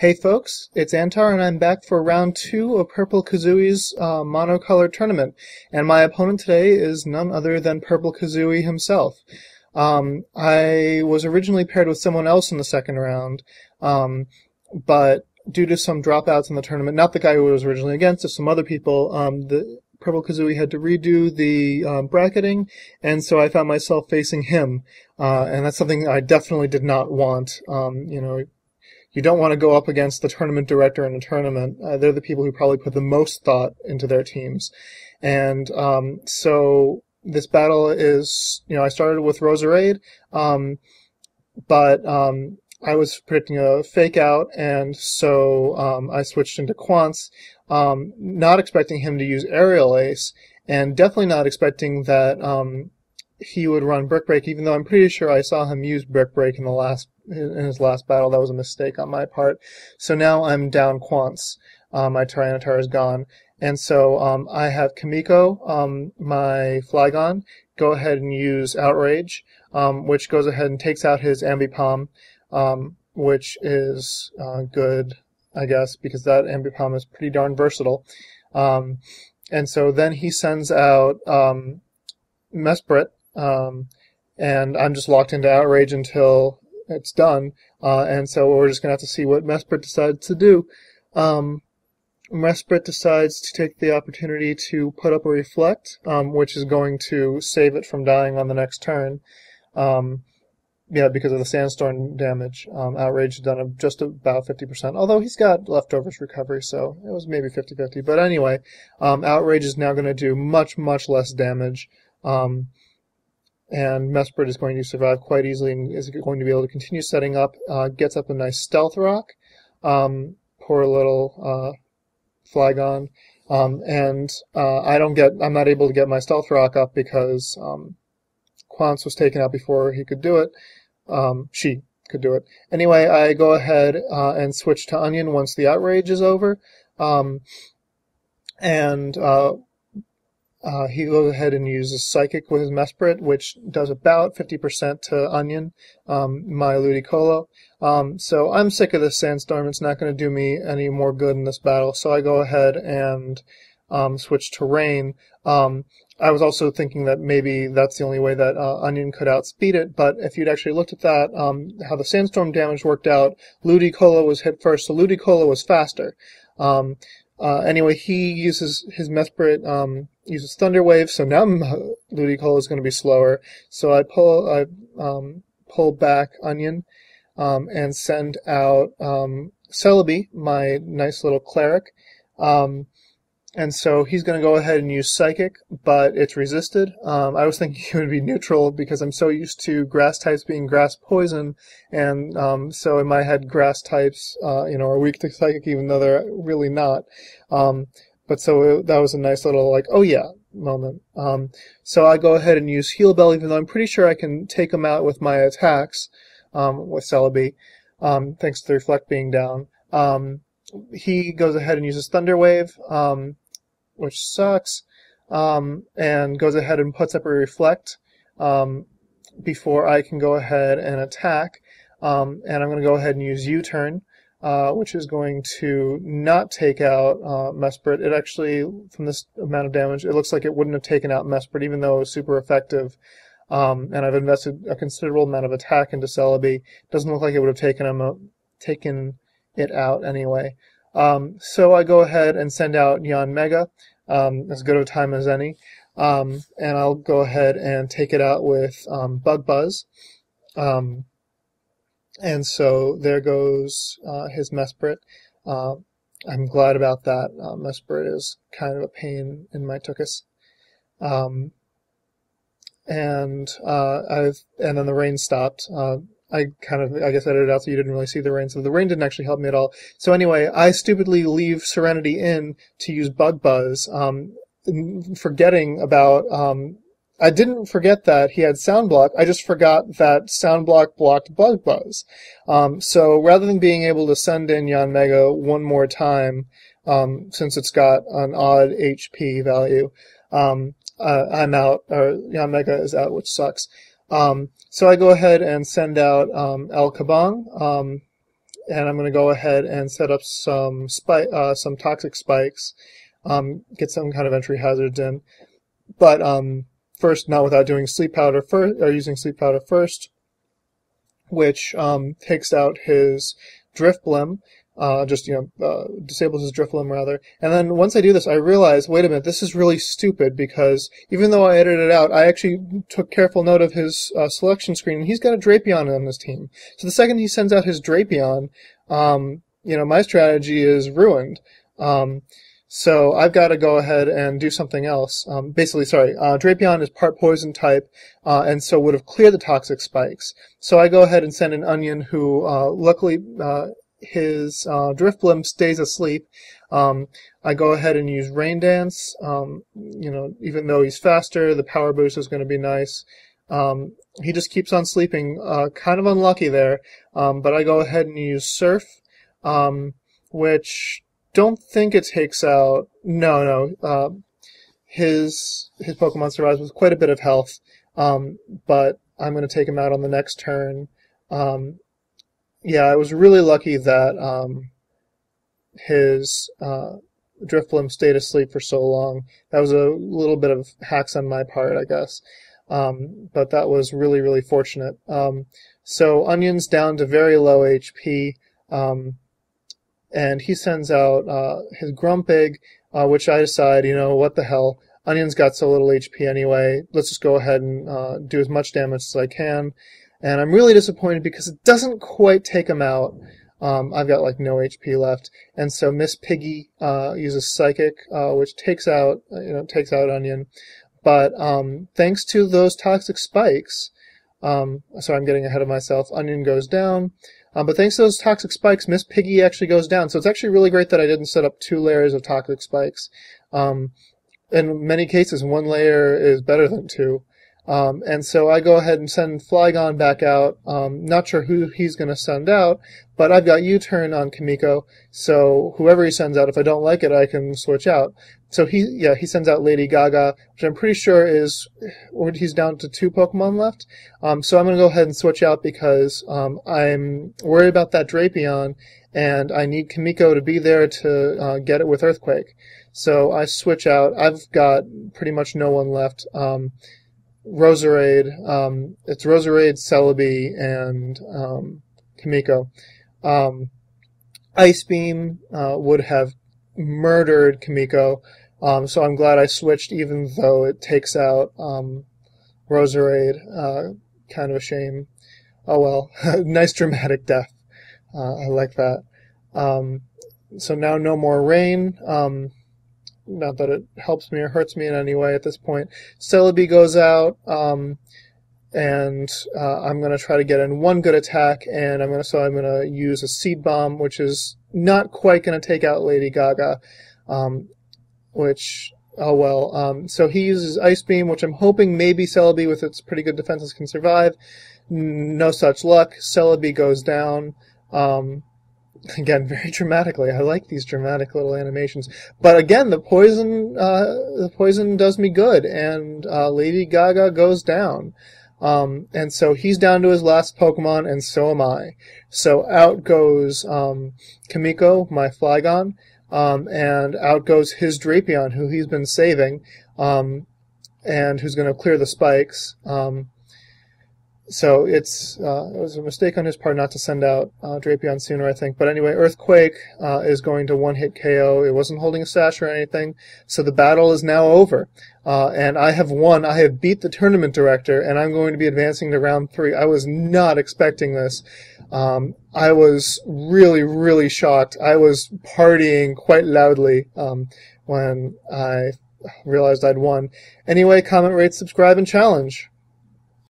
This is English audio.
Hey folks, it's Antar and I'm back for round two of Purple Kazooie's uh, monocolored tournament. And my opponent today is none other than Purple Kazooie himself. Um, I was originally paired with someone else in the second round, um, but due to some dropouts in the tournament, not the guy who was originally against, just some other people, um, the Purple Kazooie had to redo the um, bracketing, and so I found myself facing him, uh, and that's something I definitely did not want. Um, you know, you don't want to go up against the tournament director in a tournament. Uh, they're the people who probably put the most thought into their teams. And um, so this battle is, you know, I started with Roserade, um, but um, I was predicting a fake out, and so um, I switched into Quants, um, not expecting him to use Aerial Ace, and definitely not expecting that um, he would run Brick Break, even though I'm pretty sure I saw him use Brick Break in the last in his last battle. That was a mistake on my part. So now I'm down Quants. Um, my Tyranitar is gone. And so um, I have Kamiko, um, my Flygon, go ahead and use Outrage, um, which goes ahead and takes out his Ambipom, um, which is uh, good, I guess, because that Ambipom is pretty darn versatile. Um, and so then he sends out um, and I'm just locked into Outrage until it's done. Uh, and so we're just going to have to see what Mesprit decides to do. Um, Mesprit decides to take the opportunity to put up a reflect, um, which is going to save it from dying on the next turn. Um, yeah, because of the sandstorm damage. Um, Outrage has done just about 50%, although he's got leftovers recovery, so it was maybe 50-50. But anyway, um, Outrage is now going to do much, much less damage. Um, and Mesprit is going to survive quite easily and is going to be able to continue setting up. Uh, gets up a nice stealth rock. Um, poor little uh, Flygon. Um, and uh, I don't get, I'm not able to get my stealth rock up because um, Quance was taken out before he could do it. Um, she could do it. Anyway, I go ahead uh, and switch to Onion once the outrage is over. Um, and uh, uh, he goes ahead and uses Psychic with his Mesprit, which does about 50% to Onion, um, my Ludicolo. Um, so I'm sick of this Sandstorm. It's not going to do me any more good in this battle. So I go ahead and um, switch to Rain. Um, I was also thinking that maybe that's the only way that uh, Onion could outspeed it, but if you'd actually looked at that, um, how the Sandstorm damage worked out, Ludicolo was hit first, so Ludicolo was faster. Um, uh, anyway, he uses his Mesprit, um, uses Thunder Wave, so now Ludicolo is going to be slower. So I pull, I um, pull back Onion, um, and send out um, Celebi, my nice little cleric. Um, and so he's going to go ahead and use Psychic, but it's resisted. Um, I was thinking it would be neutral because I'm so used to grass types being grass poison, and um, so in my head, grass types, uh, you know, are weak to Psychic even though they're really not. Um, but so it, that was a nice little like, oh yeah, moment. Um, so I go ahead and use Heal Bell, even though I'm pretty sure I can take him out with my attacks um, with Celebi, um, thanks to the Reflect being down. he goes ahead and uses Thunder Wave. Um, which sucks, um, and goes ahead and puts up a reflect um, before I can go ahead and attack. Um, and I'm going to go ahead and use U-turn, uh, which is going to not take out uh, Mesprit. It actually, from this amount of damage, it looks like it wouldn't have taken out Mesprit, even though it was super effective. Um, and I've invested a considerable amount of attack into Celebi. Doesn't look like it would have taken him, uh, taken it out anyway. Um, so I go ahead and send out Yanmega, um, as good of a time as any. Um, and I'll go ahead and take it out with um, Bug Buzz. Um, and so there goes uh, his Mesprit. Uh, I'm glad about that. Uh, Mesprit is kind of a pain in my tuchus. Um, and uh, I've and then the rain stopped. I kind of, I guess, edited out so you didn't really see the rain. So the rain didn't actually help me at all. So anyway, I stupidly leave Serenity in to use Bug Buzz, um, forgetting about, um, I didn't forget that he had Sound Block. I just forgot that Sound Block blocked Bug Buzz. Um, so rather than being able to send in Yanmega one more time, um, since it's got an odd HP value, um, uh, I'm out, or Yanmega is out, which sucks. Um, so I go ahead and send out um, El Kabong, um, and I'm going to go ahead and set up some uh, some toxic spikes, um, get some kind of entry hazards in. But um, first, not without doing sleep powder first, or using sleep powder first, which um, takes out his Drifblim, uh, just you know uh, disables his Drifblim rather. And then once I do this, I realize, wait a minute, this is really stupid because even though I edited it out, I actually took careful note of his uh, selection screen, and he's got a Drapion on his team. So the second he sends out his Drapion, um, you know, my strategy is ruined. Um, so I've got to go ahead and do something else. Um, basically, sorry, uh, Drapion is part poison type, uh, and so would have cleared the toxic spikes. So I go ahead and send an Onion who, uh, luckily, uh, his uh, Drifblim stays asleep. Um, I go ahead and use Rain Dance. Um, you know, even though he's faster, the power boost is going to be nice. Um, he just keeps on sleeping. Uh, kind of unlucky there, um, but I go ahead and use Surf, um, which don't think it takes out. No, no. Uh, his his Pokemon survives with quite a bit of health, um, but I'm going to take him out on the next turn. Um, yeah, I was really lucky that um, his uh, Drifblim stayed asleep for so long. That was a little bit of hacks on my part, I guess. Um, but that was really, really fortunate. Um, so Onion's down to very low HP, um, and he sends out uh, his Grumpig, uh, which I decide, you know, what the hell. Onion's got so little HP anyway. Let's just go ahead and uh, do as much damage as I can. And I'm really disappointed because it doesn't quite take him out. Um, I've got like no HP left, and so Miss Piggy uh, uses Psychic, uh, which takes out you know takes out Onion. But um, thanks to those toxic spikes, um, sorry, I'm getting ahead of myself. Onion goes down, um, but thanks to those toxic spikes, Miss Piggy actually goes down. So it's actually really great that I didn't set up two layers of toxic spikes. Um, in many cases, one layer is better than two. Um, and so I go ahead and send Flygon back out. Um, not sure who he's going to send out, but I've got U-turn on Kamiko. So whoever he sends out, if I don't like it, I can switch out. So he, yeah, he sends out Lady Gaga, which I'm pretty sure is, or he's down to two Pokemon left. Um, so I'm going to go ahead and switch out because um, I'm worried about that Drapion, and I need Kamiko to be there to uh, get it with Earthquake. So I switch out. I've got pretty much no one left. Um, Roserade. Um, it's Roserade, Celebi, and um, Kamiko. Um, Ice Beam uh, would have murdered Kamiko, um, so I'm glad I switched, even though it takes out um, Roserade. Uh, kind of a shame. Oh well, nice dramatic death. Uh, I like that. Um, so now no more rain. Not that it helps me or hurts me in any way at this point. Celebi goes out, um, and uh, I'm going to try to get in one good attack, and I'm going to so I'm going to use a seed bomb, which is not quite going to take out Lady Gaga, um, which oh well. Um, so he uses Ice Beam, which I'm hoping maybe Celebi with its pretty good defenses can survive. No such luck. Celebi goes down. Um, again very dramatically. I like these dramatic little animations. But again, the poison uh, the poison does me good, and uh, Lady Gaga goes down. Um, and so he's down to his last Pokemon, and so am I. So out goes um, Kamiko, my Flygon, um, and out goes his Drapion, who he's been saving, um, and who's going to clear the spikes. Um, so it's uh, it was a mistake on his part not to send out uh, Drapion sooner, I think. But anyway, Earthquake uh, is going to one-hit KO. It wasn't holding a sash or anything, so the battle is now over. Uh, and I have won. I have beat the tournament director, and I'm going to be advancing to round three. I was not expecting this. Um, I was really, really shocked. I was partying quite loudly um, when I realized I'd won. Anyway, comment, rate, subscribe, and challenge.